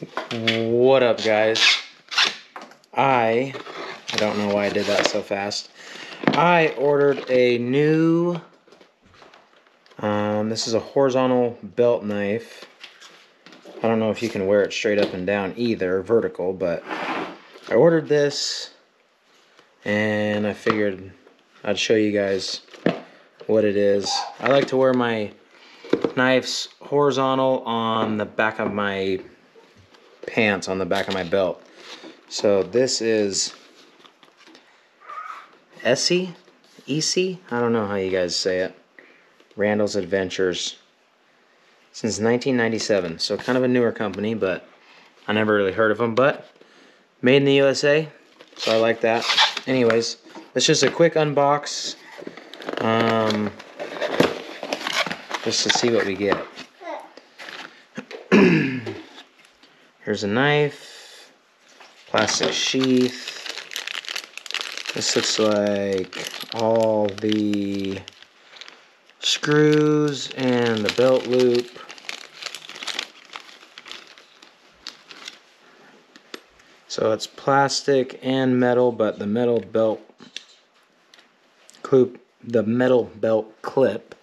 What up, guys? I, I don't know why I did that so fast. I ordered a new, um, this is a horizontal belt knife. I don't know if you can wear it straight up and down either, vertical, but I ordered this and I figured I'd show you guys what it is. I like to wear my knives horizontal on the back of my pants on the back of my belt. So this is Essie, EC, I don't know how you guys say it. Randall's Adventures. Since 1997, so kind of a newer company, but I never really heard of them. But made in the USA, so I like that. Anyways, it's just a quick unbox, um, just to see what we get. Here's a knife, plastic sheath. This looks like all the screws and the belt loop. So it's plastic and metal, but the metal belt clip, the metal belt clip,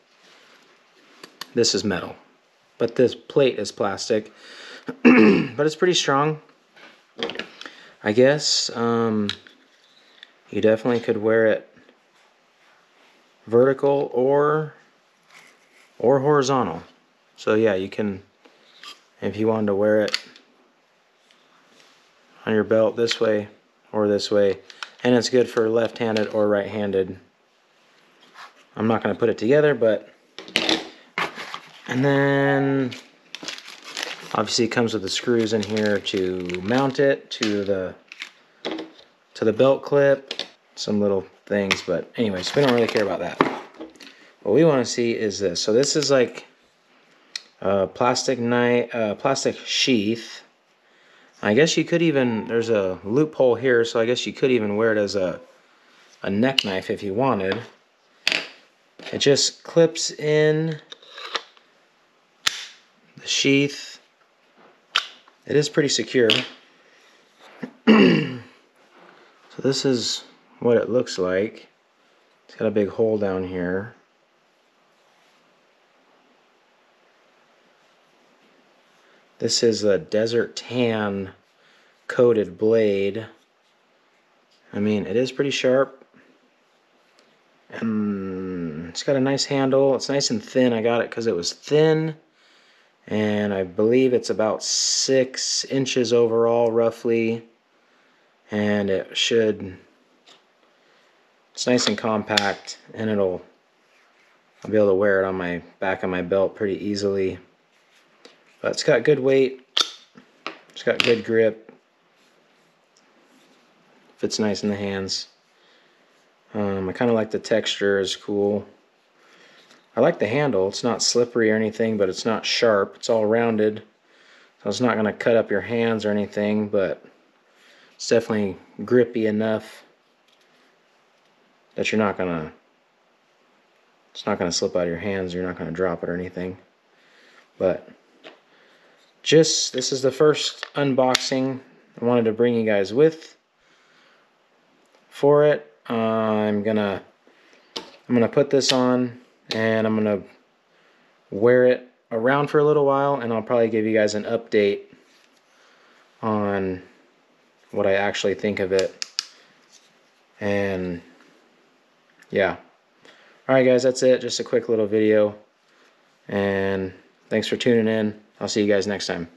this is metal. But this plate is plastic. but it's pretty strong. I guess um, you definitely could wear it vertical or or horizontal. So yeah, you can if you wanted to wear it on your belt this way or this way. And it's good for left-handed or right-handed. I'm not going to put it together, but and then Obviously it comes with the screws in here to mount it to the to the belt clip, some little things, but anyways, we don't really care about that. What we want to see is this. So this is like a plastic knife, uh, plastic sheath. I guess you could even, there's a loophole here, so I guess you could even wear it as a, a neck knife if you wanted. It just clips in the sheath it is pretty secure. so this is what it looks like. It's got a big hole down here. This is a desert tan coated blade. I mean, it is pretty sharp. And it's got a nice handle. It's nice and thin. I got it because it was thin and I believe it's about six inches overall roughly. And it should it's nice and compact and it'll I'll be able to wear it on my back of my belt pretty easily. But it's got good weight. It's got good grip. Fits nice in the hands. Um, I kind of like the texture is cool I like the handle. It's not slippery or anything, but it's not sharp. It's all rounded. So it's not going to cut up your hands or anything, but it's definitely grippy enough that you're not going to it's not going to slip out of your hands. You're not going to drop it or anything. But just this is the first unboxing I wanted to bring you guys with for it. Uh, I'm gonna I'm gonna put this on and I'm gonna wear it around for a little while and I'll probably give you guys an update on what I actually think of it. And yeah. Alright guys that's it. Just a quick little video. And thanks for tuning in. I'll see you guys next time